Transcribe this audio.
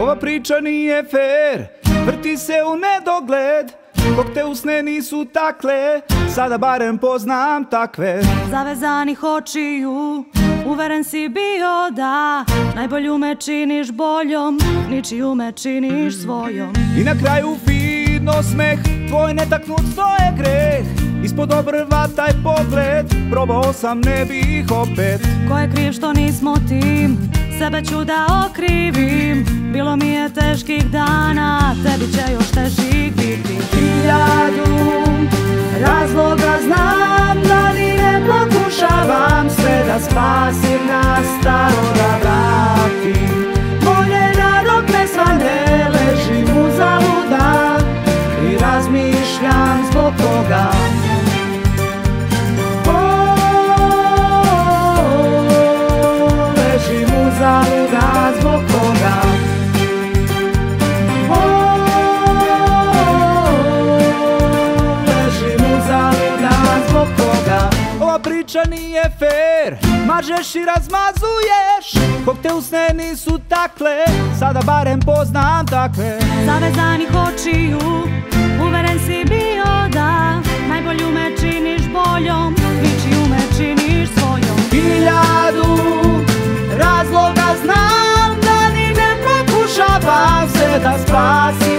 Ova priča nije fair. Vrti se u nedogled. Dok te usne nisu takle Sada barem poznam takve. Zavezanih očiju Uveren si bio da Najbolju me činiš boljom Ničiju me činiš svojom. I na kraju fino smeh Tvoj netaknut je greh. Ispod obrva taj pogled Probao sam ne bih opet. Ko je kriv što nismo tim Sebe ću da okrivim teških dana Tebi će priča nije fair. Mažeš i razmazuješ. Kog te usne nisu takle Sada barem poznam takve. Zavezanih očiju Uveren si bio da Najbolju me činiš boljom. Ničiju me činiš svojom. Hiljadu razloga znam Da ni ne pokušavam se da spasim